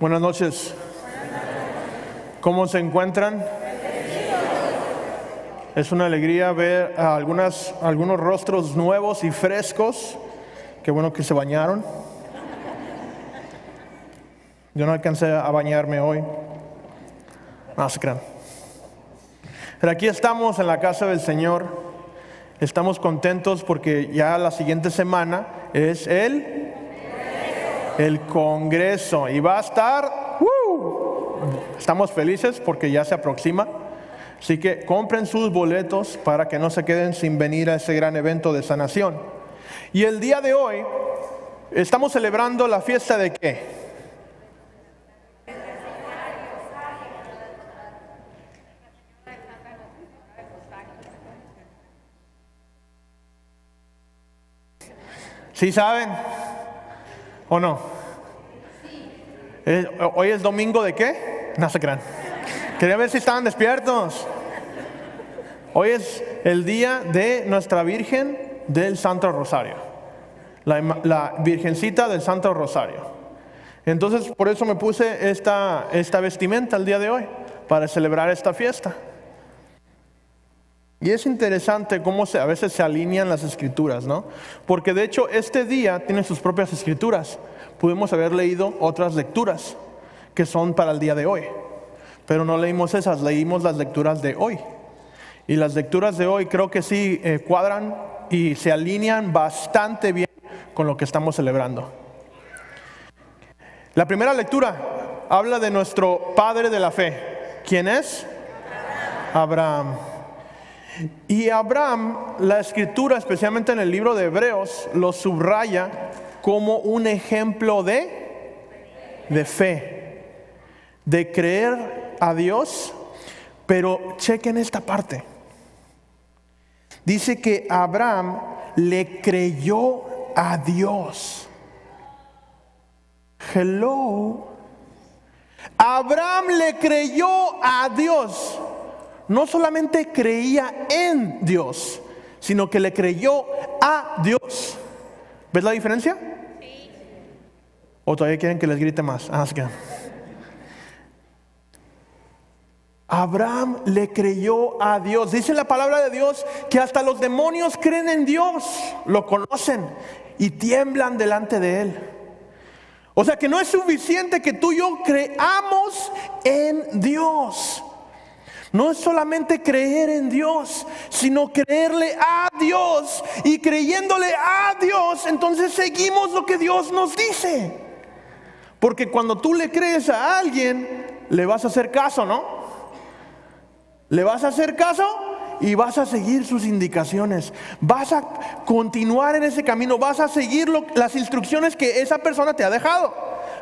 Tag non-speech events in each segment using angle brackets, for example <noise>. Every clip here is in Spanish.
Buenas noches. ¿Cómo se encuentran? Es una alegría ver algunas, algunos rostros nuevos y frescos. Qué bueno que se bañaron. Yo no alcancé a bañarme hoy. No se crean. Pero aquí estamos en la casa del Señor. Estamos contentos porque ya la siguiente semana es el, el Congreso. Y va a estar, ¡uh! estamos felices porque ya se aproxima. Así que compren sus boletos para que no se queden sin venir a ese gran evento de sanación. Y el día de hoy estamos celebrando la fiesta de qué? ¿Sí saben? ¿O no? Eh, ¿Hoy es domingo de qué? No se crean. Quería ver si estaban despiertos. Hoy es el día de nuestra Virgen del Santo Rosario. La, la, Virgencita del Santo Rosario. Entonces, por eso me puse esta, esta vestimenta el día de hoy, para celebrar esta fiesta. Y es interesante cómo a veces se alinean las escrituras, ¿no? Porque de hecho este día tiene sus propias escrituras. Pudimos haber leído otras lecturas que son para el día de hoy. Pero no leímos esas, leímos las lecturas de hoy. Y las lecturas de hoy creo que sí eh, cuadran y se alinean bastante bien con lo que estamos celebrando. La primera lectura habla de nuestro Padre de la Fe. ¿Quién es? Abraham. Y Abraham, la escritura, especialmente en el libro de Hebreos, lo subraya como un ejemplo de, de fe, de creer a Dios, pero chequen esta parte. Dice que Abraham le creyó a Dios. Hello. Abraham le creyó a Dios no solamente creía en Dios, sino que le creyó a Dios. ¿Ves la diferencia? ¿O todavía quieren que les grite más? Ah, Abraham le creyó a Dios. Dice la palabra de Dios que hasta los demonios creen en Dios, lo conocen y tiemblan delante de Él. O sea que no es suficiente que tú y yo creamos en Dios. No es solamente creer en Dios, sino creerle a Dios. Y creyéndole a Dios, entonces seguimos lo que Dios nos dice. Porque cuando tú le crees a alguien, le vas a hacer caso, ¿no? Le vas a hacer caso y vas a seguir sus indicaciones. Vas a continuar en ese camino, vas a seguir las instrucciones que esa persona te ha dejado,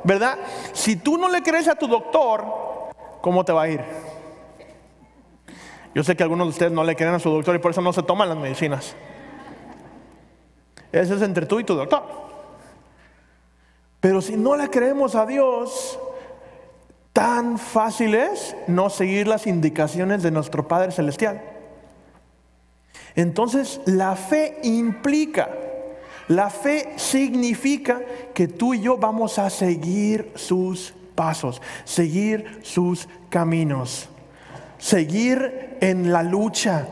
¿verdad? Si tú no le crees a tu doctor, ¿cómo te va a ir? Yo sé que algunos de ustedes no le creen a su doctor y por eso no se toman las medicinas. Ese es entre tú y tu doctor. Pero si no le creemos a Dios, tan fácil es no seguir las indicaciones de nuestro Padre Celestial. Entonces, la fe implica, la fe significa que tú y yo vamos a seguir sus pasos, seguir sus caminos seguir en la lucha,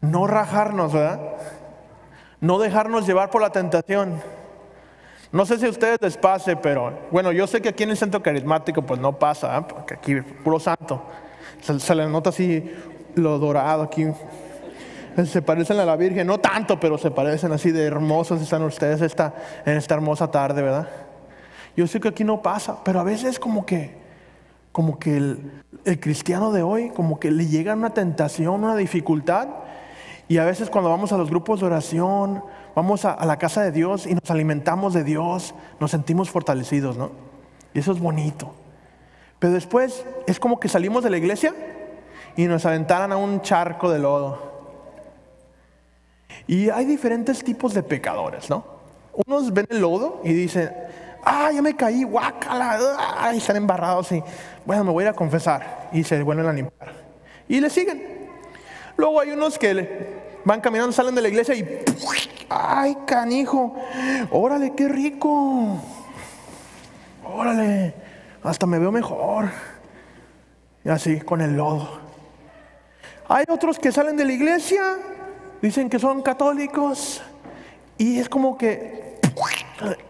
no rajarnos, ¿verdad? No dejarnos llevar por la tentación. No sé si a ustedes les pase, pero bueno, yo sé que aquí en el centro carismático pues no pasa, ¿eh? porque aquí puro santo. Se, le nota así lo dorado aquí. Se parecen a la Virgen, no tanto, pero se parecen así de hermosos están ustedes esta, en esta hermosa tarde, ¿verdad? Yo sé que aquí no pasa, pero a veces como que como que el, cristiano de hoy, como que le llega una tentación, una dificultad. Y a veces cuando vamos a los grupos de oración, vamos a, la casa de Dios y nos alimentamos de Dios, nos sentimos fortalecidos, ¿no? Y eso es bonito. Pero después es como que salimos de la iglesia y nos aventaran a un charco de lodo. Y hay diferentes tipos de pecadores, ¿no? Unos ven el lodo y dicen, ah, ya me caí, guácala, y están embarrados y, bueno, me voy a ir a confesar y se vuelven a limpiar. Y le siguen. Luego hay unos que van caminando, salen de la iglesia y, ay, canijo, órale, qué rico. hasta me veo mejor. Y así, con el lodo. Hay otros que salen de la iglesia, dicen que son católicos, y es como que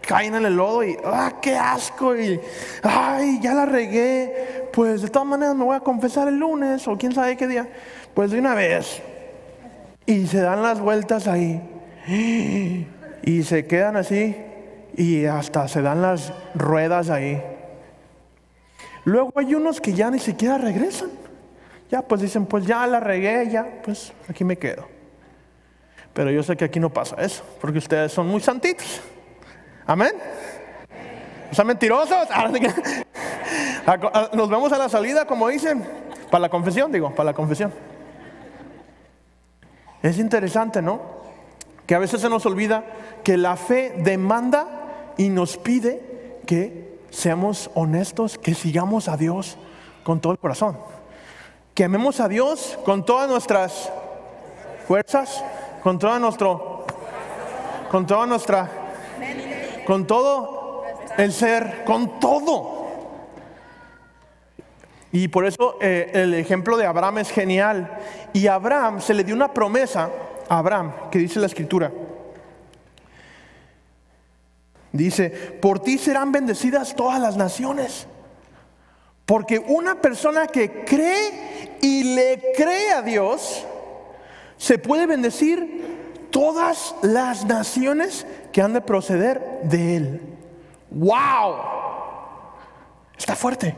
caen en el lodo y, ¡ah, qué asco! Y, ¡ay, ya la regué! Pues de todas maneras me voy a confesar el lunes o quién sabe qué día. Pues de una vez. Y se dan las vueltas ahí. Y se quedan así y hasta se dan las ruedas ahí. Luego hay unos que ya ni siquiera regresan. Ya pues dicen, pues ya la regué, ya, pues aquí me quedo. Pero yo sé que aquí no pasa eso, porque ustedes son muy santitos. Amén. ¿Son mentirosos? Nos vemos a la salida, como dicen, para la confesión, digo, para la confesión. Es interesante, ¿no? Que a veces se nos olvida que la fe demanda y nos pide que seamos honestos, que sigamos a Dios con todo el corazón. Que amemos a Dios con todas nuestras fuerzas, con toda nuestro, con toda nuestra, con todo el ser, con todo. Y por eso eh, el ejemplo de Abraham es genial. Y Abraham se le dio una promesa a Abraham, que dice la escritura. Dice, por ti serán bendecidas todas las naciones. Porque una persona que cree y le cree a Dios, se puede bendecir todas las naciones que han de proceder de Él. ¡Wow! Está fuerte.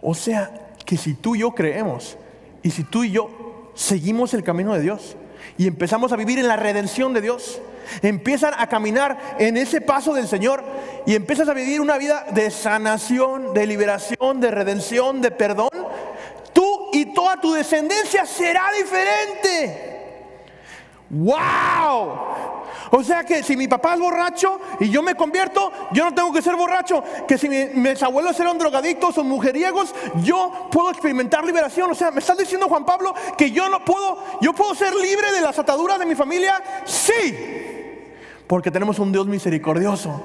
O sea, que si tú y yo creemos y si tú y yo seguimos el camino de Dios y empezamos a vivir en la redención de Dios, empiezan a caminar en ese paso del Señor y empiezas a vivir una vida de sanación, de liberación, de redención, de perdón, tú y toda tu descendencia será diferente. ¡Wow! O sea que si mi papá es borracho y yo me convierto, yo no tengo que ser borracho. Que si mis abuelos eran drogadictos o mujeriegos, yo puedo experimentar liberación. O sea, ¿me estás diciendo Juan Pablo que yo no puedo, yo puedo ser libre de las ataduras de mi familia? Sí porque tenemos un Dios misericordioso.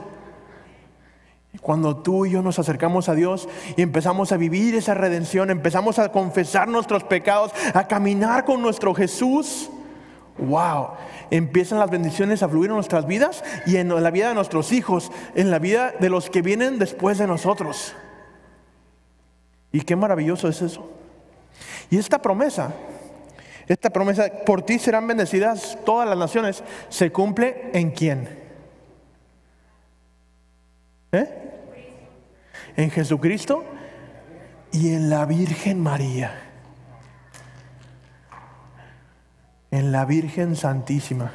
Cuando tú y yo nos acercamos a Dios y empezamos a vivir esa redención, empezamos a confesar nuestros pecados, a caminar con nuestro Jesús, wow, empiezan las bendiciones a fluir en nuestras vidas y en la vida de nuestros hijos, en la vida de los que vienen después de nosotros. Y qué maravilloso es eso. Y esta promesa esta promesa, por ti serán bendecidas todas las naciones, se cumple en quién? ¿Eh? En Jesucristo y en la Virgen María. En la Virgen Santísima.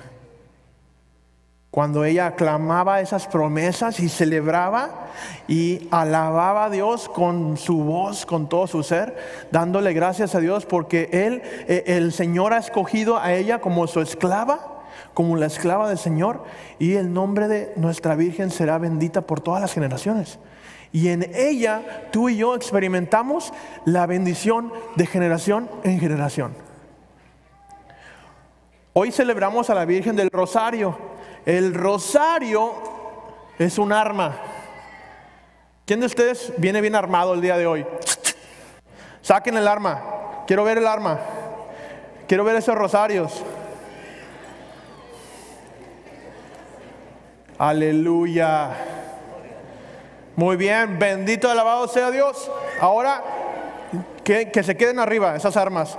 Cuando ella aclamaba esas promesas y celebraba y alababa a Dios con su voz, con todo su ser, dándole gracias a Dios porque Él, eh, el Señor ha escogido a ella como su esclava, como la esclava del Señor, y el nombre de nuestra Virgen será bendita por todas las generaciones. Y en ella tú y yo experimentamos la bendición de generación en generación. Hoy celebramos a la Virgen del Rosario. El rosario es un arma. ¿Quién de ustedes viene bien armado el día de hoy? Saquen el arma. Quiero ver el arma. Quiero ver esos rosarios. Aleluya. Muy bien, bendito alabado sea Dios. Ahora que, que, se queden arriba esas armas.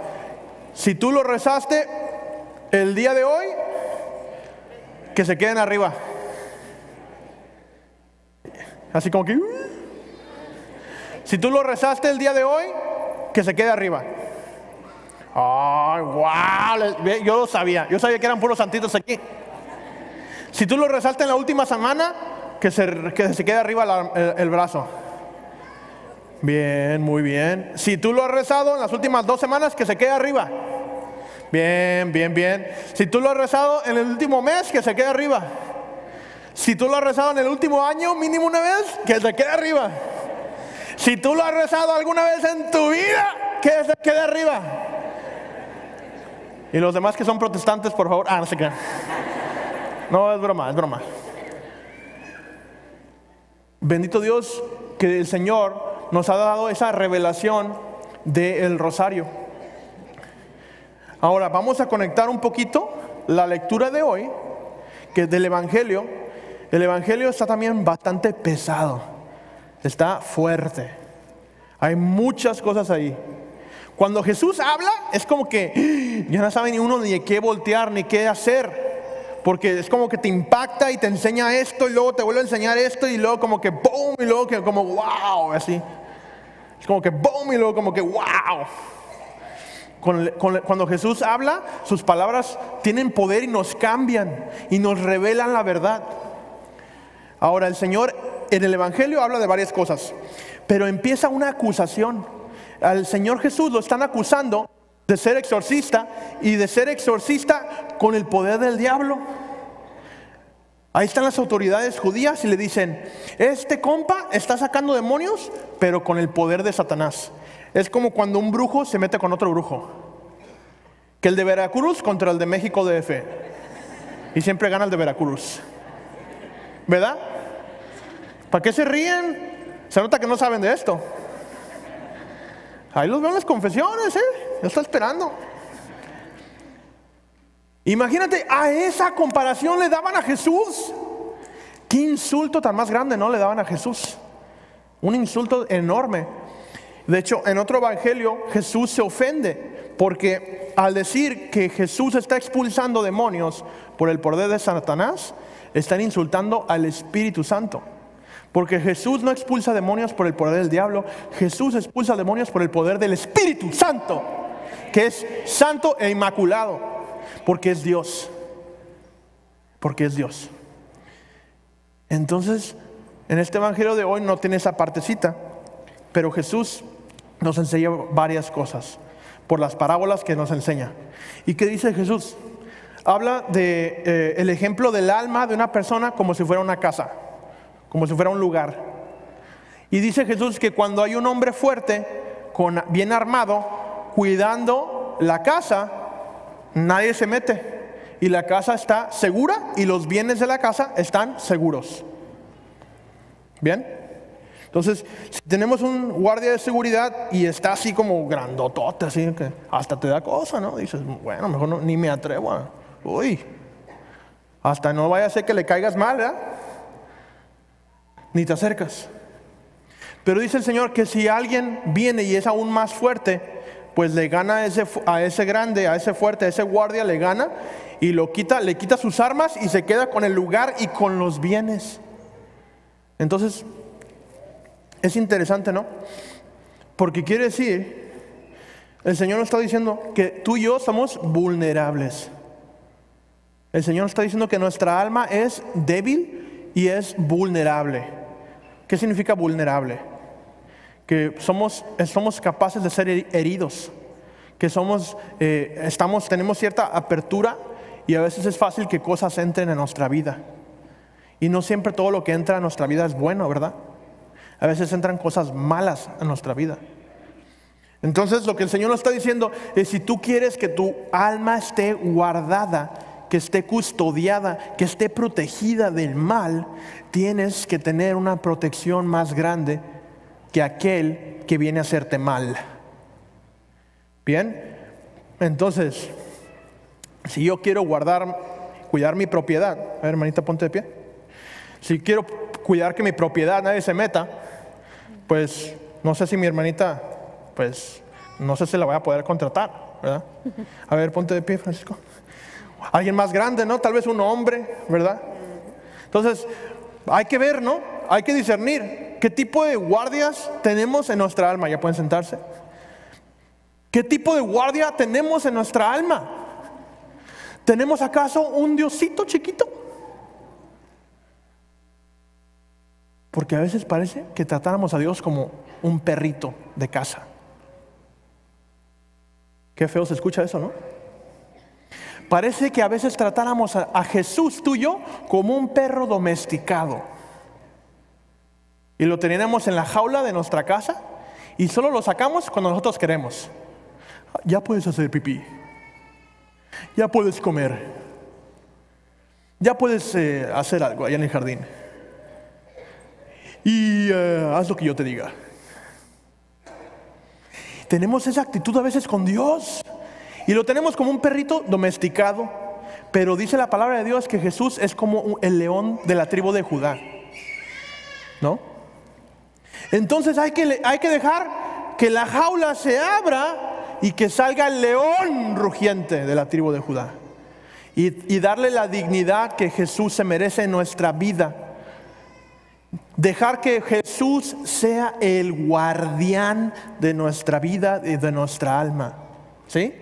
Si tú lo rezaste el día de hoy, que se queden arriba. Así como que... Uh. Si tú lo rezaste el día de hoy, que se quede arriba. Ay, wow, yo lo sabía. Yo sabía que eran puros santitos aquí. Si tú lo rezaste en la última semana, que se, que se quede arriba el, brazo. Bien, muy bien. Si tú lo has rezado en las últimas dos semanas, que se quede arriba. Bien, bien, bien. Si tú lo has rezado en el último mes, que se quede arriba. Si tú lo has rezado en el último año, mínimo una vez, que se quede arriba. Si tú lo has rezado alguna vez en tu vida, que se quede arriba. Y los demás que son protestantes, por favor. Ah, no sé qué. No, es broma, es broma. Bendito Dios que el Señor nos ha dado esa revelación del rosario. Ahora vamos a conectar un poquito la lectura de hoy, que es del Evangelio. El Evangelio está también bastante pesado, está fuerte. Hay muchas cosas ahí. Cuando Jesús habla, es como que <gasps> ya no sabe ni uno ni qué voltear, ni qué hacer. Porque es como que te impacta y te enseña esto y luego te vuelve a enseñar esto y luego como que boom y luego que como wow, así. Es como que boom y luego como que wow. Cuando Jesús habla, sus palabras tienen poder y nos cambian y nos revelan la verdad. Ahora, el Señor en el Evangelio habla de varias cosas, pero empieza una acusación. Al Señor Jesús lo están acusando de ser exorcista y de ser exorcista con el poder del diablo. Ahí están las autoridades judías y le dicen, este compa está sacando demonios, pero con el poder de Satanás. Es como cuando un brujo se mete con otro brujo. Que el de Veracruz contra el de México DF. Y siempre gana el de Veracruz. ¿Verdad? ¿Para qué se ríen? Se nota que no saben de esto. Ahí los veo en las confesiones, ¿eh? Yo estoy esperando. Imagínate, a esa comparación le daban a Jesús. Qué insulto tan más grande, ¿no? Le daban a Jesús. Un insulto enorme. De hecho, en otro evangelio Jesús se ofende porque al decir que Jesús está expulsando demonios por el poder de Satanás, están insultando al Espíritu Santo. Porque Jesús no expulsa demonios por el poder del diablo, Jesús expulsa demonios por el poder del Espíritu Santo, que es santo e inmaculado, porque es Dios. Porque es Dios. Entonces, en este Evangelio de hoy no tiene esa partecita, pero Jesús nos enseña varias cosas por las parábolas que nos enseña. ¿Y qué dice Jesús? Habla de eh, ejemplo del alma de una persona como si fuera una casa como si fuera un lugar. Y dice Jesús que cuando hay un hombre fuerte, con, bien armado, cuidando la casa, nadie se mete. Y la casa está segura y los bienes de la casa están seguros. ¿Bien? Entonces, si tenemos un guardia de seguridad y está así como grandotote, así que hasta te da cosa, ¿no? Dices, bueno, mejor ni me atrevo a. Uy, hasta no vaya a ser que le caigas mal, ¿verdad? ni te acercas. Pero dice el Señor que si alguien viene y es aún más fuerte, pues le gana a ese, a ese grande, a ese fuerte, a ese guardia, le gana y lo quita, le quita sus armas y se queda con el lugar y con los bienes. Entonces, es interesante, ¿no? Porque quiere decir, el Señor nos está diciendo que tú y yo somos vulnerables. El Señor está diciendo que nuestra alma es débil y es vulnerable. ¿Qué significa vulnerable? Que somos, somos capaces de ser heridos, que somos, eh, estamos, tenemos cierta apertura y a veces es fácil que cosas entren en nuestra vida. Y no siempre todo lo que entra en nuestra vida es bueno, ¿verdad? A veces entran cosas malas en nuestra vida. Entonces lo que el Señor nos está diciendo es si tú quieres que tu alma esté guardada, que esté custodiada, que esté protegida del mal, tienes que tener una protección más grande que aquel que viene a hacerte mal. Bien, entonces, si yo quiero guardar, cuidar mi propiedad, a ver, hermanita, ponte de pie. Si quiero cuidar que mi propiedad nadie se meta, pues no sé si mi hermanita, pues no sé si la voy a poder contratar, ¿verdad? A ver, ponte de pie, Francisco. Alguien más grande, ¿no? Tal vez un hombre, ¿verdad? Entonces, hay que ver, ¿no? Hay que discernir qué tipo de guardias tenemos en nuestra alma. ¿Ya pueden sentarse? ¿Qué tipo de guardia tenemos en nuestra alma? ¿Tenemos acaso un diosito chiquito? Porque a veces parece que tratáramos a Dios como un perrito de casa. Qué feo se escucha eso, ¿no? Parece que a veces tratáramos a, Jesús tuyo como un perro domesticado. Y lo teníamos en la jaula de nuestra casa y solo lo sacamos cuando nosotros queremos. Ya puedes hacer pipí. Ya puedes comer. Ya puedes eh, hacer algo allá en el jardín. Y eh, haz lo que yo te diga. Tenemos esa actitud a veces con Dios y lo tenemos como un perrito domesticado, pero dice la palabra de Dios que Jesús es como el león de la tribu de Judá. ¿No? Entonces hay que, hay que dejar que la jaula se abra y que salga el león rugiente de la tribu de Judá. Y, y darle la dignidad que Jesús se merece en nuestra vida. Dejar que Jesús sea el guardián de nuestra vida y de nuestra alma. ¿Sí?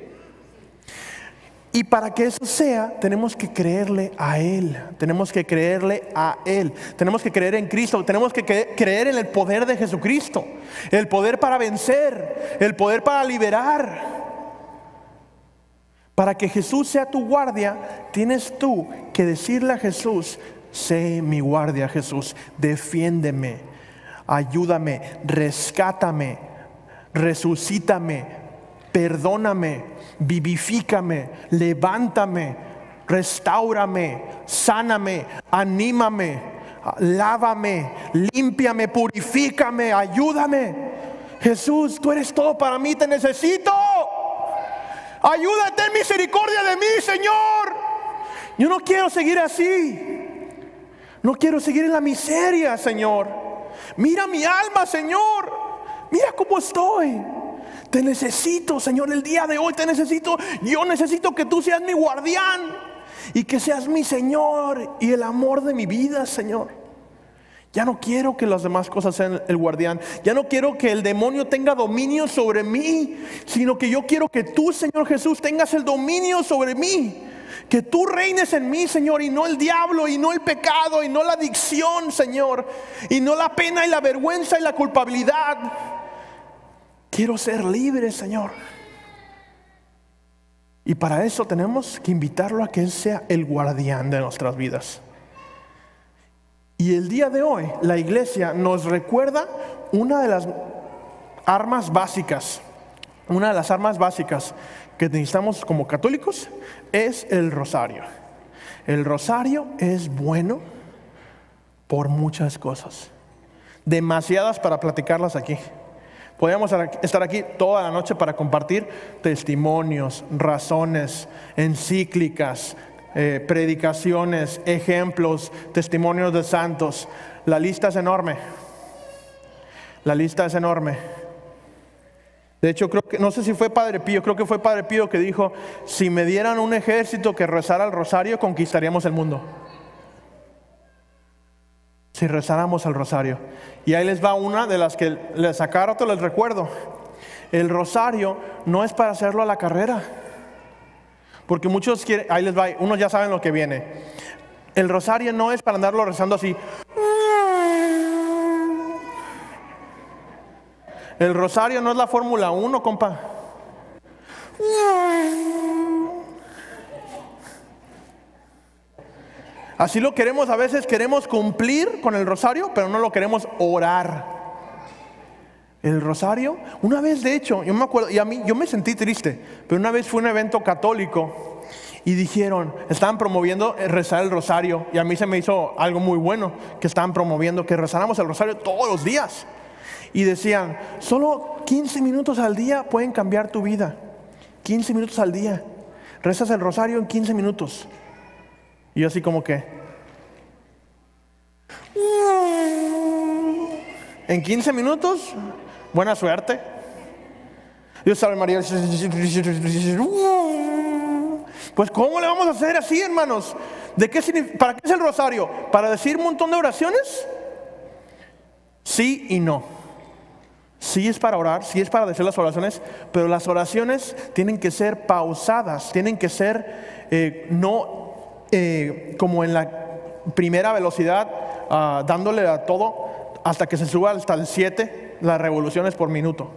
Y para que eso sea, tenemos que creerle a Él, tenemos que creerle a Él, tenemos que creer en Cristo, tenemos que creer en el poder de Jesucristo, el poder para vencer, el poder para liberar. Para que Jesús sea tu guardia, tienes tú que decirle a Jesús, sé mi guardia Jesús, defiéndeme, ayúdame, rescátame, resucítame, perdóname. Vivifícame, levántame, restaurame, sáname, anímame, lávame, límpiame, purifícame, ayúdame. Jesús, tú eres todo para mí, te necesito. Ayúdate misericordia de mí, Señor. Yo no quiero seguir así. No quiero seguir en la miseria, Señor. Mira mi alma, Señor. Mira cómo estoy. Te necesito, Señor, el día de hoy te necesito. Yo necesito que tú seas mi guardián y que seas mi Señor y el amor de mi vida, Señor. Ya no quiero que las demás cosas sean el guardián. Ya no quiero que el demonio tenga dominio sobre mí, sino que yo quiero que tú, Señor Jesús, tengas el dominio sobre mí. Que tú reines en mí, Señor, y no el diablo, y no el pecado, y no la adicción, Señor, y no la pena y la vergüenza y la culpabilidad. Quiero ser libre, Señor. Y para eso tenemos que invitarlo a que Él sea el guardián de nuestras vidas. Y el día de hoy la iglesia nos recuerda una de las armas básicas, una de las armas básicas que necesitamos como católicos es el rosario. El rosario es bueno por muchas cosas, demasiadas para platicarlas aquí. Podríamos estar aquí toda la noche para compartir testimonios, razones, encíclicas, eh, predicaciones, ejemplos, testimonios de santos. La lista es enorme. La lista es enorme. De hecho, creo que, no sé si fue Padre Pío, creo que fue Padre Pío que dijo, si me dieran un ejército que rezara el rosario, conquistaríamos el mundo si rezáramos el rosario. Y ahí les va una de las que les acá rato les recuerdo. El rosario no es para hacerlo a la carrera. Porque muchos quieren, ahí les va, unos ya saben lo que viene. El rosario no es para andarlo rezando así. El rosario no es la Fórmula 1, compa. Así lo queremos, a veces queremos cumplir con el rosario, pero no lo queremos orar. El rosario, una vez de hecho, yo me acuerdo, y a mí yo me sentí triste, pero una vez fue un evento católico y dijeron, estaban promoviendo rezar el rosario, y a mí se me hizo algo muy bueno, que estaban promoviendo que rezáramos el rosario todos los días. Y decían, solo 15 minutos al día pueden cambiar tu vida. 15 minutos al día. Rezas el rosario en 15 minutos. Y yo así como que... En 15 minutos, buena suerte. Dios sabe María. Pues ¿cómo le vamos a hacer así, hermanos? ¿De qué ¿Para qué es el rosario? ¿Para decir un montón de oraciones? Sí y no. Sí es para orar, sí es para decir las oraciones, pero las oraciones tienen que ser pausadas, tienen que ser eh, no eh, como en la primera velocidad, ah, dándole a todo hasta que se suba hasta el 7 las revoluciones por minuto.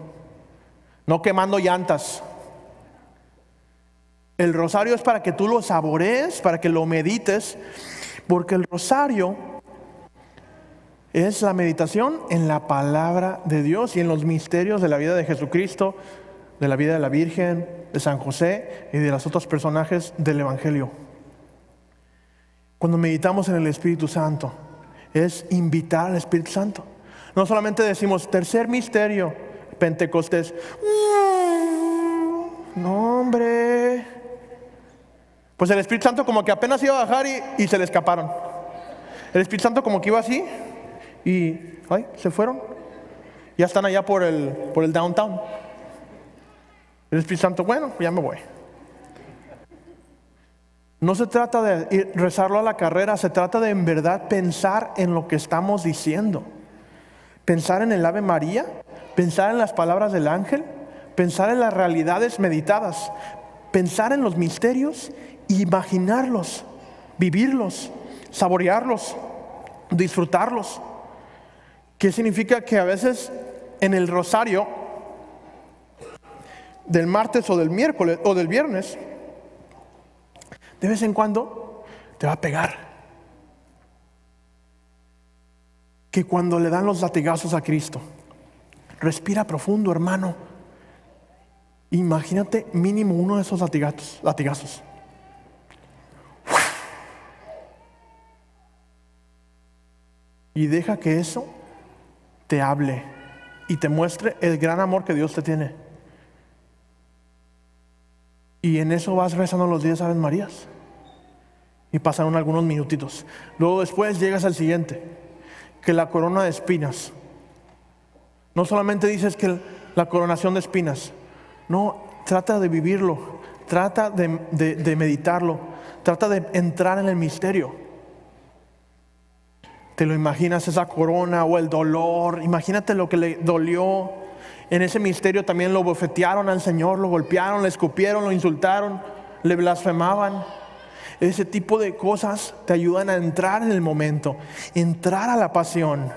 No quemando llantas. El rosario es para que tú lo saborees, para que lo medites, porque el rosario es la meditación en la palabra de Dios y en los misterios de la vida de Jesucristo, de la vida de la Virgen, de San José y de los otros personajes del Evangelio. Cuando meditamos en el Espíritu Santo, es invitar al Espíritu Santo. No solamente decimos tercer misterio, Pentecostés. No, hombre. Pues el Espíritu Santo como que apenas iba a bajar y, se le escaparon. El Espíritu Santo como que iba así y ay, se fueron. Ya están allá por el, por el downtown. El Espíritu Santo, bueno, ya me voy. No se trata de rezarlo a la carrera, se trata de en verdad pensar en lo que estamos diciendo. Pensar en el Ave María, pensar en las palabras del ángel, pensar en las realidades meditadas, pensar en los misterios, imaginarlos, vivirlos, saborearlos, disfrutarlos. ¿Qué significa que a veces en el rosario del martes o del miércoles o del viernes, de vez en cuando te va a pegar. Que cuando le dan los latigazos a Cristo, respira profundo, hermano. Imagínate mínimo uno de esos latigazos, latigazos. Y deja que eso te hable y te muestre el gran amor que Dios te tiene. Y en eso vas rezando los días Aves Marías. Y pasaron algunos minutitos. Luego después llegas al siguiente, que la corona de espinas. No solamente dices que la coronación de espinas, no, trata de vivirlo, trata de, de meditarlo, trata de entrar en el misterio. Te lo imaginas esa corona o el dolor, imagínate lo que le dolió en ese misterio también lo bofetearon al Señor, lo golpearon, le escupieron, lo insultaron, le blasfemaban. Ese tipo de cosas te ayudan a entrar en el momento, entrar a la pasión.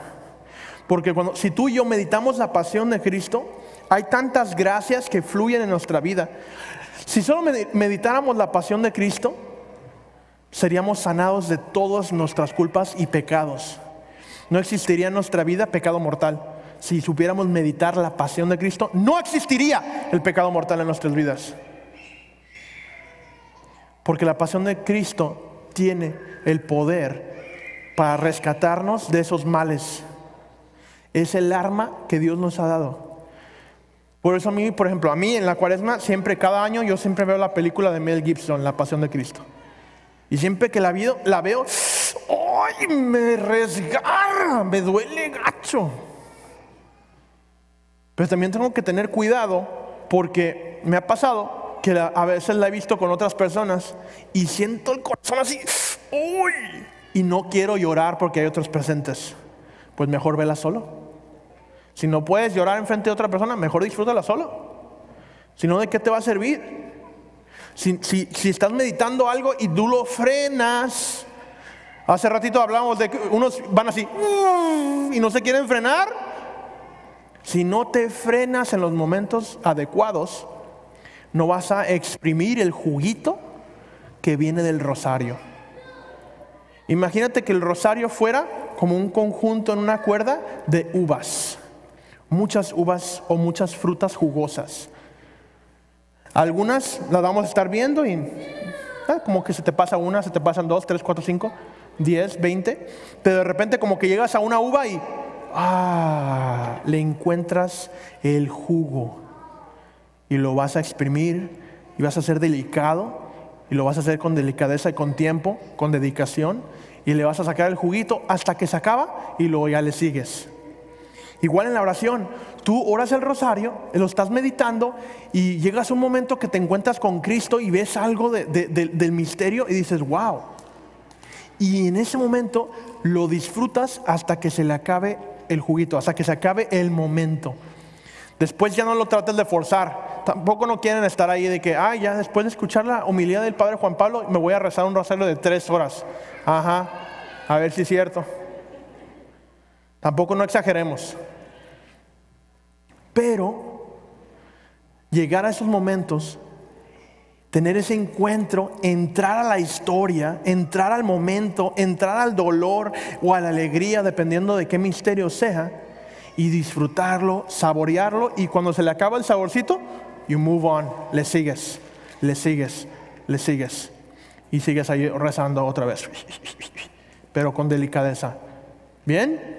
Porque cuando, si tú y yo meditamos la pasión de Cristo, hay tantas gracias que fluyen en nuestra vida. Si solo meditáramos la pasión de Cristo, seríamos sanados de todas nuestras culpas y pecados. No existiría en nuestra vida pecado mortal si supiéramos meditar la pasión de Cristo, no existiría el pecado mortal en nuestras vidas. Porque la pasión de Cristo tiene el poder para rescatarnos de esos males. Es el arma que Dios nos ha dado. Por eso a mí, por ejemplo, a mí en la cuaresma, siempre, cada año, yo siempre veo la película de Mel Gibson, La Pasión de Cristo. Y siempre que la veo, ¡ay! Me resgarra, me duele gacho. Pero también tengo que tener cuidado porque me ha pasado que a veces la he visto con otras personas y siento el corazón así, ¡uy! Y no quiero llorar porque hay otros presentes. Pues mejor vela solo. Si no puedes llorar en frente de otra persona, mejor disfrútala solo. Si no, ¿de qué te va a servir? Si, estás meditando algo y tú lo frenas, hace ratito hablamos de que unos van así y no se quieren frenar, si no te frenas en los momentos adecuados, no vas a exprimir el juguito que viene del rosario. Imagínate que el rosario fuera como un conjunto en una cuerda de uvas, muchas uvas o muchas frutas jugosas. Algunas las vamos a estar viendo y ah, como que se te pasa una, se te pasan dos, tres, cuatro, cinco, diez, veinte, pero de repente como que llegas a una uva y ah, le encuentras el jugo y lo vas a exprimir y vas a ser delicado y lo vas a hacer con delicadeza y con tiempo, con dedicación y le vas a sacar el juguito hasta que se acaba y luego ya le sigues. Igual en la oración, tú oras el rosario, lo estás meditando y llegas a un momento que te encuentras con Cristo y ves algo del misterio y dices, wow. Y en ese momento lo disfrutas hasta que se le acabe el juguito, hasta que se acabe el momento. Después ya no lo trates de forzar. Tampoco no quieren estar ahí de que, ah, ya después de escuchar la humildad del Padre Juan Pablo, me voy a rezar un rosario de tres horas. Ajá, a ver si es cierto. Tampoco no exageremos. Pero llegar a esos momentos tener ese encuentro, entrar a la historia, entrar al momento, entrar al dolor o a la alegría, dependiendo de qué misterio sea, y disfrutarlo, saborearlo, y cuando se le acaba el saborcito, you move on, le sigues, le sigues, le sigues, y sigues ahí rezando otra vez, <laughs> pero con delicadeza. ¿Bien?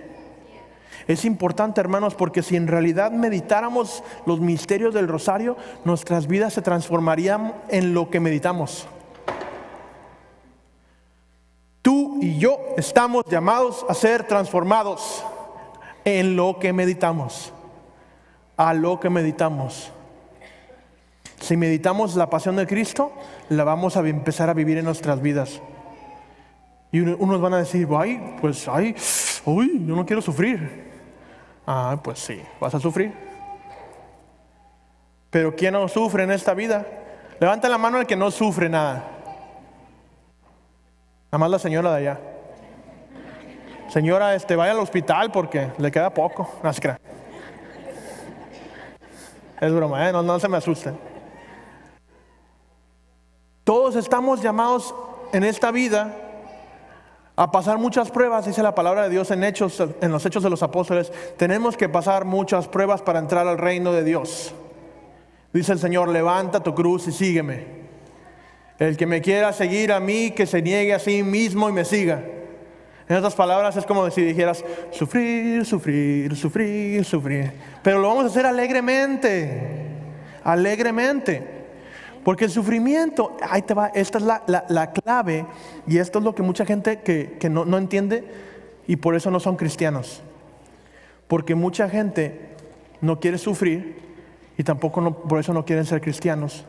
Es importante, hermanos, porque si en realidad meditáramos los misterios del rosario, nuestras vidas se transformarían en lo que meditamos. Tú y yo estamos llamados a ser transformados en lo que meditamos, a lo que meditamos. Si meditamos la pasión de Cristo, la vamos a empezar a vivir en nuestras vidas. Y unos van a decir, ay, pues, ay, uy, yo no quiero sufrir. Ah, pues sí, vas a sufrir. Pero ¿quién no sufre en esta vida? Levanta la mano el que no sufre nada. Nada más la señora de allá. Señora, este, vaya al hospital porque le queda poco. No, es, es broma, ¿eh? no, no se me asusten. Todos estamos llamados en esta vida a pasar muchas pruebas, dice la palabra de Dios en, hechos, en los hechos de los apóstoles. Tenemos que pasar muchas pruebas para entrar al reino de Dios. Dice el Señor, levanta tu cruz y sígueme. El que me quiera seguir a mí, que se niegue a sí mismo y me siga. En otras palabras es como si dijeras, sufrir, sufrir, sufrir, sufrir. Pero lo vamos a hacer alegremente, alegremente. Porque el sufrimiento, ahí te va, esta es la, clave y esto es lo que mucha gente que, no, entiende y por eso no son cristianos. Porque mucha gente no quiere sufrir y tampoco por eso no quieren ser cristianos.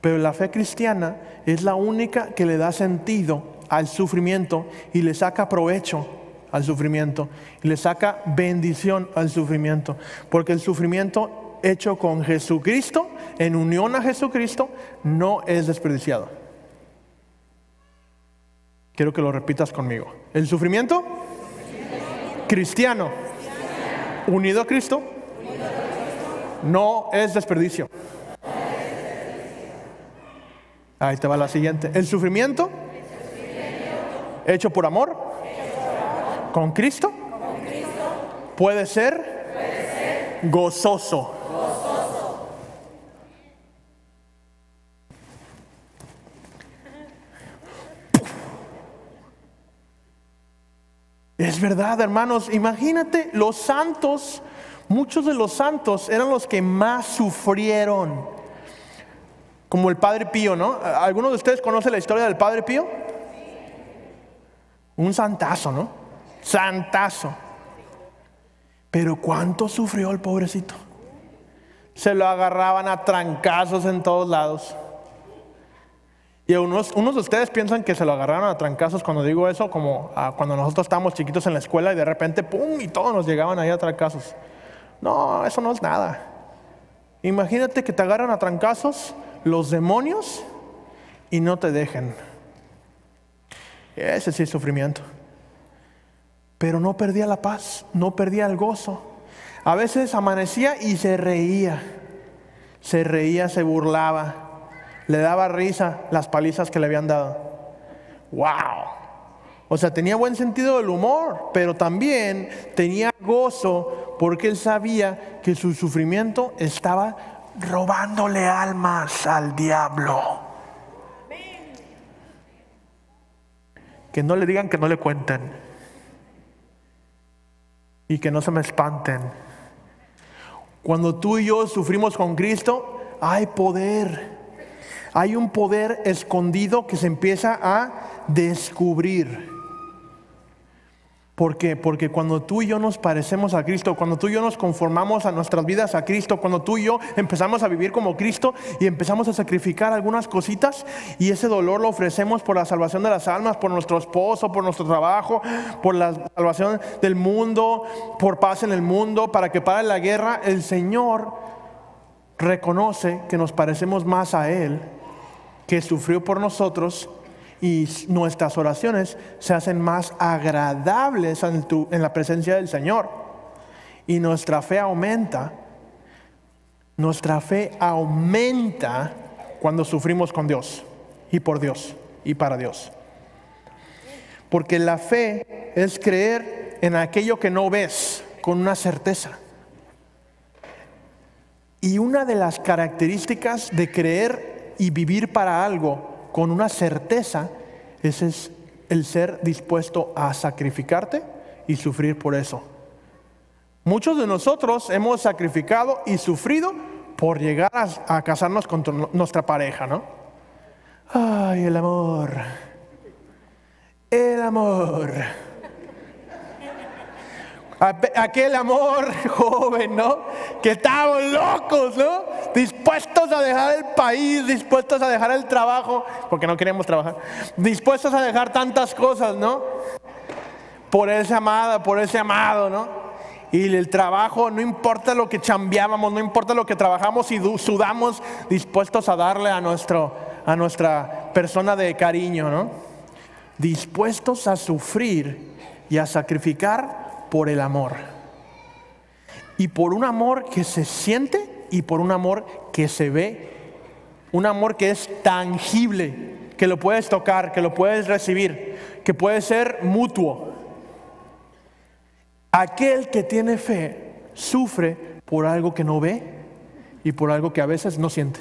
Pero la fe cristiana es la única que le da sentido al sufrimiento y le saca provecho al sufrimiento y le saca bendición al sufrimiento. Porque el sufrimiento hecho con Jesucristo, en unión a Jesucristo, no es desperdiciado. Quiero que lo repitas conmigo. El sufrimiento cristiano, unido a Cristo, no es desperdicio. Ahí te va la siguiente. El sufrimiento hecho por amor con Cristo puede ser gozoso. Es verdad, hermanos, imagínate, los santos, muchos de los santos eran los que más sufrieron. Como el Padre Pío, ¿no? ¿Alguno de ustedes conoce la historia del Padre Pío? Un santazo, ¿no? Santazo. Pero ¿cuánto sufrió el pobrecito? Se lo agarraban a trancazos en todos lados. Y unos, unos de ustedes piensan que se lo agarraron a trancazos cuando digo eso, como cuando nosotros estábamos chiquitos en la escuela y de repente, ¡pum! y todos nos llegaban ahí a trancazos. No, eso no es nada. Imagínate que te agarran a trancazos los demonios y no te dejen. Ese sí es sufrimiento. Pero no perdía la paz, no perdía el gozo. A veces amanecía y se reía. Se reía, se burlaba le daba risa las palizas que le habían dado. ¡Wow! O sea, tenía buen sentido del humor, pero también tenía gozo porque él sabía que su sufrimiento estaba robándole almas al diablo. Que no le digan que no le cuenten. Y que no se me espanten. Cuando tú y yo sufrimos con Cristo, hay poder hay un poder escondido que se empieza a descubrir. ¿Por qué? Porque cuando tú y yo nos parecemos a Cristo, cuando tú y yo nos conformamos a nuestras vidas a Cristo, cuando tú y yo empezamos a vivir como Cristo y empezamos a sacrificar algunas cositas y ese dolor lo ofrecemos por la salvación de las almas, por nuestro esposo, por nuestro trabajo, por la salvación del mundo, por paz en el mundo, para que pare la guerra, el Señor reconoce que nos parecemos más a Él que sufrió por nosotros y nuestras oraciones se hacen más agradables en, la presencia del Señor. Y nuestra fe aumenta. Nuestra fe aumenta cuando sufrimos con Dios y por Dios y para Dios. Porque la fe es creer en aquello que no ves con una certeza. Y una de las características de creer y vivir para algo con una certeza, ese es el ser dispuesto a sacrificarte y sufrir por eso. Muchos de nosotros hemos sacrificado y sufrido por llegar a, casarnos con nuestra pareja, ¿no? Ay, el amor. El amor. Aquel amor <laughs> joven, ¿no? Que estábamos locos, ¿no? Dispuestos a dejar el país, dispuestos a dejar el trabajo, porque no queremos trabajar, dispuestos a dejar tantas cosas, ¿no? Por esa amada, por ese amado, ¿no? Y el trabajo, no importa lo que chambeábamos, no importa lo que trabajamos y sudamos, dispuestos a darle a, nuestro, a nuestra persona de cariño, ¿no? Dispuestos a sufrir y a sacrificar por el amor. Y por un amor que se siente y por un amor que se ve. Un amor que es tangible, que lo puedes tocar, que lo puedes recibir, que puede ser mutuo. Aquel que tiene fe sufre por algo que no ve y por algo que a veces no siente.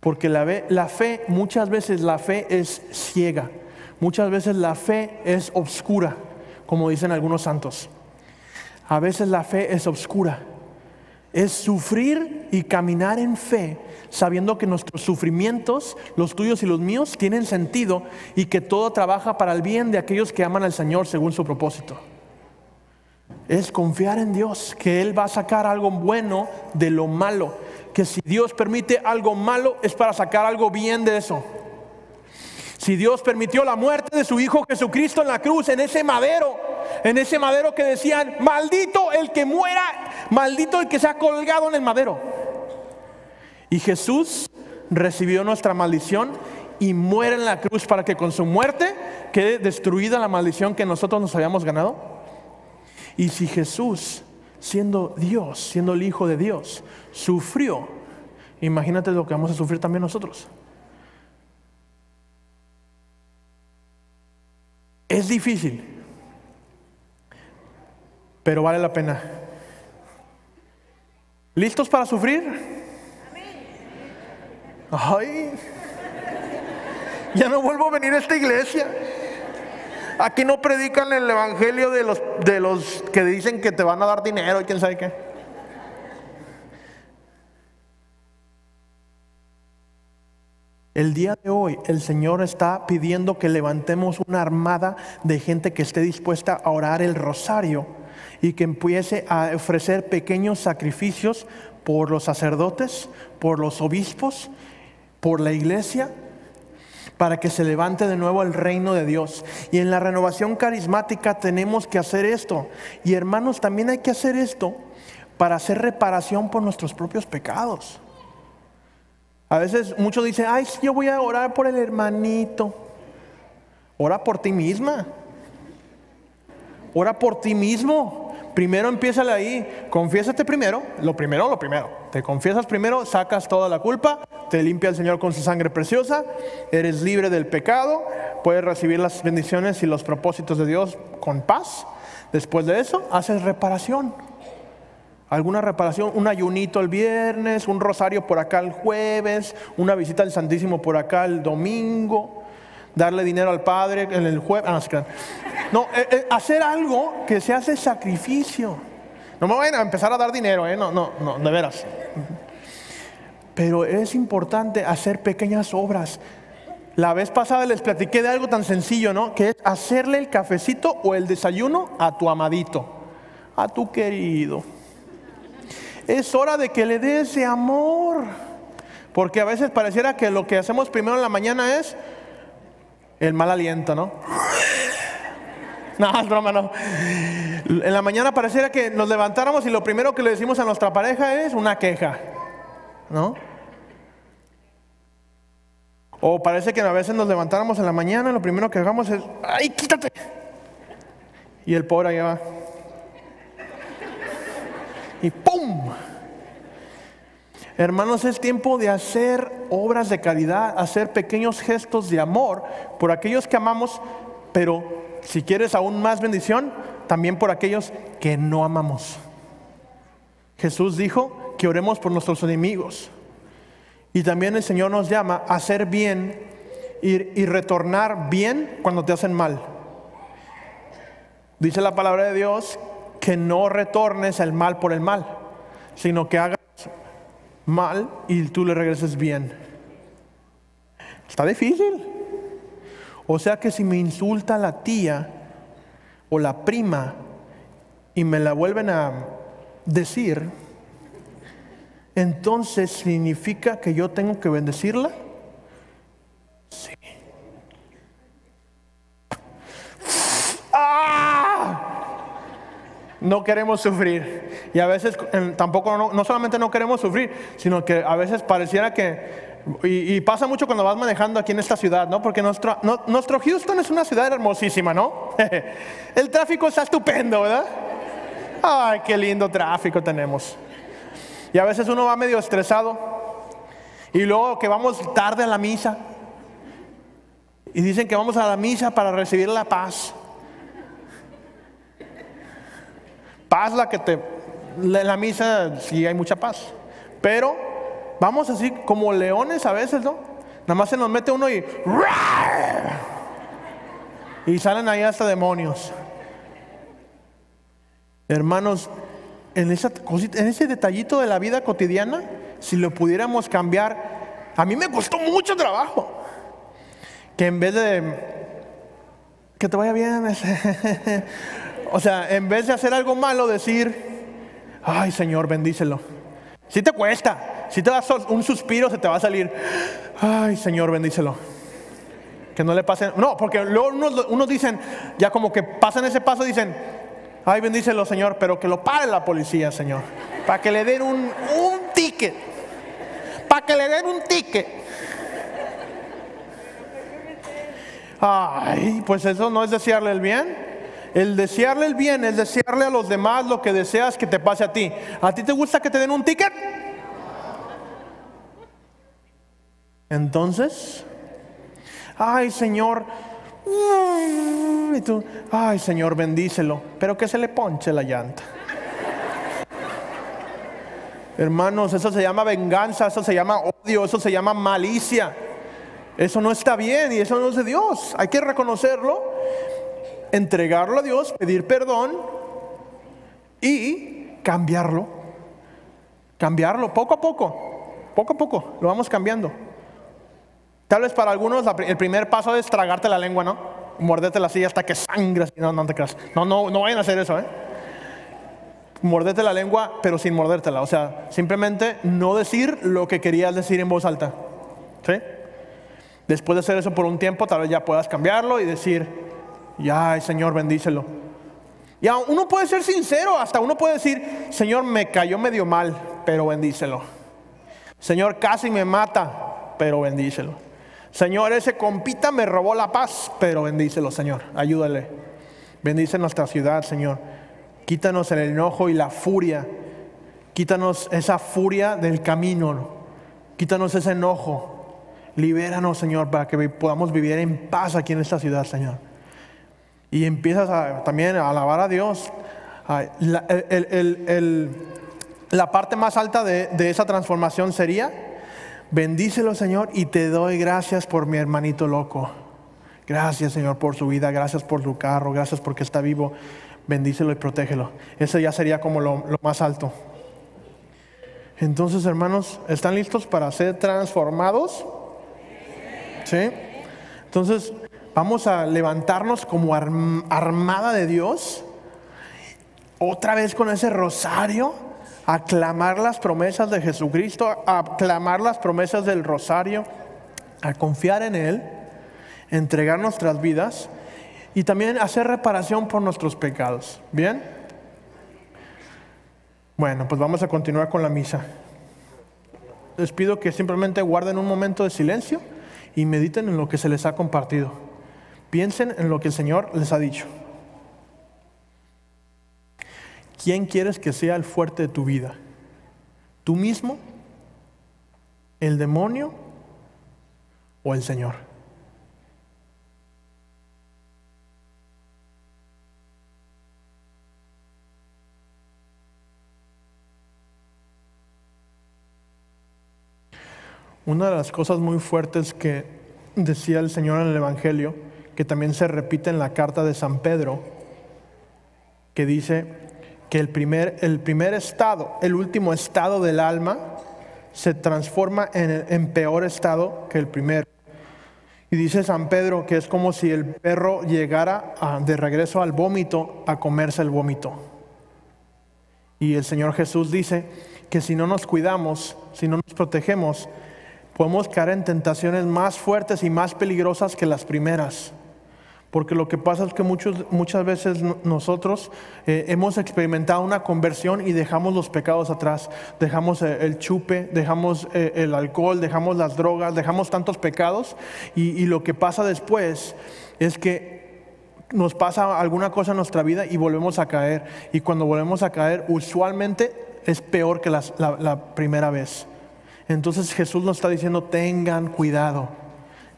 Porque la, fe, muchas veces la fe es ciega. Muchas veces la fe es obscura, como dicen algunos santos. A veces la fe es obscura. Es sufrir y caminar en fe, sabiendo que nuestros sufrimientos, los tuyos y los míos, tienen sentido y que todo trabaja para el bien de aquellos que aman al Señor según su propósito. Es confiar en Dios, que Él va a sacar algo bueno de lo malo, que si Dios permite algo malo es para sacar algo bien de eso. Si Dios permitió la muerte de su Hijo Jesucristo en la cruz, en ese madero, en ese madero que decían, maldito el que muera, maldito el que se ha colgado en el madero. Y Jesús recibió nuestra maldición y muere en la cruz para que con su muerte quede destruida la maldición que nosotros nos habíamos ganado. Y si Jesús, siendo Dios, siendo el Hijo de Dios, sufrió, imagínate lo que vamos a sufrir también nosotros. Es difícil, pero vale la pena. ¿Listos para sufrir? Ay, ya no vuelvo a venir a esta iglesia. Aquí no predican el evangelio de los, de los que dicen que te van a dar dinero y quién sabe qué. El día de hoy el Señor está pidiendo que levantemos una armada de gente que esté dispuesta a orar el rosario y que empiece a ofrecer pequeños sacrificios por los sacerdotes, por los obispos, por la iglesia, para que se levante de nuevo el reino de Dios. Y en la renovación carismática tenemos que hacer esto. Y hermanos, también hay que hacer esto para hacer reparación por nuestros propios pecados. A veces muchos dicen, ay, yo voy a orar por el hermanito. Ora por ti misma. Ora por ti mismo. Primero empieza ahí. Confiésate primero. Lo primero, lo primero. Te confiesas primero, sacas toda la culpa, te limpia el Señor con su sangre preciosa, eres libre del pecado, puedes recibir las bendiciones y los propósitos de Dios con paz. Después de eso, haces reparación alguna reparación, un ayunito el viernes, un rosario por acá el jueves, una visita al Santísimo por acá el domingo, darle dinero al Padre el jueves. Ah, no, eh, eh, hacer algo que se hace sacrificio. No me vayan a empezar a dar dinero, ¿eh? no, no, no, de veras. Pero es importante hacer pequeñas obras. La vez pasada les platiqué de algo tan sencillo, ¿no? Que es hacerle el cafecito o el desayuno a tu amadito, a tu querido es hora de que le dé ese amor. Porque a veces pareciera que lo que hacemos primero en la mañana es el mal aliento, ¿no? No, es broma, no. En la mañana pareciera que nos levantáramos y lo primero que le decimos a nuestra pareja es una queja, ¿no? O parece que a veces nos levantáramos en la mañana y lo primero que hagamos es, ¡ay, quítate! Y el pobre ahí va y ¡pum! Hermanos, es tiempo de hacer obras de caridad, hacer pequeños gestos de amor por aquellos que amamos, pero si quieres aún más bendición, también por aquellos que no amamos. Jesús dijo que oremos por nuestros enemigos. Y también el Señor nos llama a hacer bien y, retornar bien cuando te hacen mal. Dice la palabra de Dios que no retornes el mal por el mal, sino que hagas mal y tú le regreses bien. Está difícil. O sea que si me insulta la tía o la prima y me la vuelven a decir, entonces significa que yo tengo que bendecirla. Sí. No queremos sufrir. Y a veces tampoco, no, solamente no queremos sufrir, sino que a veces pareciera que y, pasa mucho cuando vas manejando aquí en esta ciudad, ¿no? Porque nuestro, nuestro Houston es una ciudad hermosísima, ¿no? <laughs> El tráfico está estupendo, ¿verdad? Ay, qué lindo tráfico tenemos. Y a veces uno va medio estresado. Y luego que vamos tarde a la misa. Y dicen que vamos a la misa para recibir la paz. Paz la que te... En la misa sí hay mucha paz. Pero vamos así como leones a veces, ¿no? Nada más se nos mete uno y... Y salen ahí hasta demonios. Hermanos, en, esa, en ese detallito de la vida cotidiana, si lo pudiéramos cambiar, a mí me costó mucho trabajo. Que en vez de que te vaya bien, <laughs> o sea, en vez de hacer algo malo, decir, ay Señor, bendícelo. Si te cuesta, si te das un suspiro, se te va a salir, ay Señor, bendícelo. Que no le pase, no, porque luego unos, unos dicen, ya como que pasan ese paso, dicen, Ay, bendícelo, Señor, pero que lo pare la policía, Señor. Para que le den un, un ticket. Para que le den un ticket. Ay, pues eso no es desearle el bien. El desearle el bien es desearle a los demás lo que deseas que te pase a ti. ¿A ti te gusta que te den un ticket? Entonces, ay Señor, y tú, ay Señor, bendícelo, pero que se le ponche la llanta. Hermanos, eso se llama venganza, eso se llama odio, eso se llama malicia. Eso no está bien y eso no es de Dios. Hay que reconocerlo, entregarlo a Dios, pedir perdón y cambiarlo. Cambiarlo poco a poco, poco a poco, lo vamos cambiando. Tal vez para algunos el primer paso es tragarte la lengua, ¿no? Morderte la silla hasta que sangras. No, no te creas. No, no, no vayan a hacer eso, ¿eh? Morderte la lengua, pero sin mordértela. O sea, simplemente no decir lo que querías decir en voz alta. ¿Sí? Después de hacer eso por un tiempo, tal vez ya puedas cambiarlo y decir, ya, Señor, bendícelo. Y uno puede ser sincero, hasta uno puede decir, Señor, me cayó medio mal, pero bendícelo. Señor, casi me mata, pero bendícelo. Señor, ese compita me robó la paz, pero bendícelo, Señor, ayúdale. Bendice nuestra ciudad, Señor. Quítanos el enojo y la furia. Quítanos esa furia del camino. Quítanos ese enojo. Libéranos, Señor, para que podamos vivir en paz aquí en esta ciudad, Señor. Y empiezas también a alabar a Dios. La, parte más alta de esa transformación sería Bendícelo, Señor, y te doy gracias por mi hermanito loco. Gracias, Señor, por su vida, gracias por su carro, gracias porque está vivo. Bendícelo y protégelo. Eso ya sería como lo, más alto. Entonces, hermanos, ¿están listos para ser transformados? ¿Sí? Entonces, vamos a levantarnos como armada de Dios. Otra vez con ese rosario aclamar las promesas de Jesucristo, a aclamar las promesas del rosario, a confiar en Él, entregar nuestras vidas y también hacer reparación por nuestros pecados. ¿Bien? Bueno, pues vamos a continuar con la misa. Les pido que simplemente guarden un momento de silencio y mediten en lo que se les ha compartido. Piensen en lo que el Señor les ha dicho. ¿Quién quieres que sea el fuerte de tu vida? ¿Tú mismo? ¿El demonio? ¿O el Señor? Una de las cosas muy fuertes que decía el Señor en el Evangelio, que también se repite en la carta de San Pedro, que dice que el primer, el primer estado, el último estado del alma, se transforma en, en peor estado que el primero. Y dice San Pedro que es como si el perro llegara de regreso al vómito a comerse el vómito. Y el Señor Jesús dice que si no nos cuidamos, si no nos protegemos, podemos caer en tentaciones más fuertes y más peligrosas que las primeras. Porque lo que pasa es que muchos, muchas veces nosotros eh, hemos experimentado una conversión y dejamos los pecados atrás. Dejamos eh, el chupe, dejamos eh, el alcohol, dejamos las drogas, dejamos tantos pecados. Y, lo que pasa después es que nos pasa alguna cosa en nuestra vida y volvemos a caer. Y cuando volvemos a caer, usualmente es peor que la, la primera vez. Entonces Jesús nos está diciendo, tengan cuidado,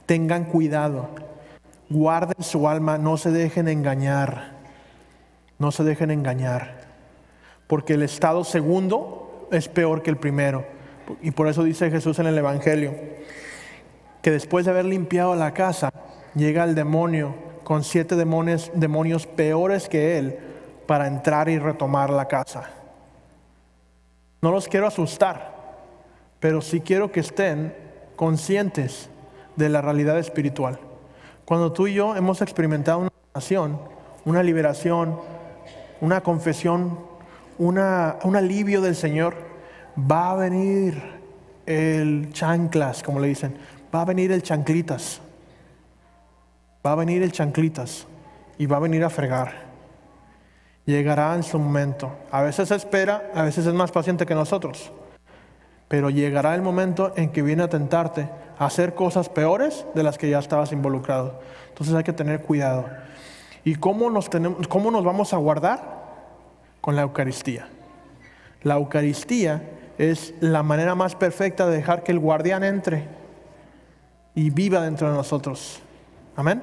tengan cuidado guarden su alma, no se dejen engañar, no se dejen engañar, porque el estado segundo es peor que el primero. Y por eso dice Jesús en el Evangelio, que después de haber limpiado la casa, llega el demonio con siete demonios, demonios peores que él para entrar y retomar la casa. No los quiero asustar, pero sí quiero que estén conscientes de la realidad espiritual. Cuando tú y yo hemos experimentado una sanación, una liberación, una confesión, una, un alivio del Señor, va a venir el chanclas, como le dicen, va a venir el chanclitas, va a venir el chanclitas y va a venir a fregar. Llegará en su momento. A veces espera, a veces es más paciente que nosotros, pero llegará el momento en que viene a tentarte hacer cosas peores de las que ya estabas involucrado. Entonces hay que tener cuidado. ¿Y cómo nos, tenemos, cómo nos vamos a guardar? Con la Eucaristía. La Eucaristía es la manera más perfecta de dejar que el guardián entre y viva dentro de nosotros. Amén.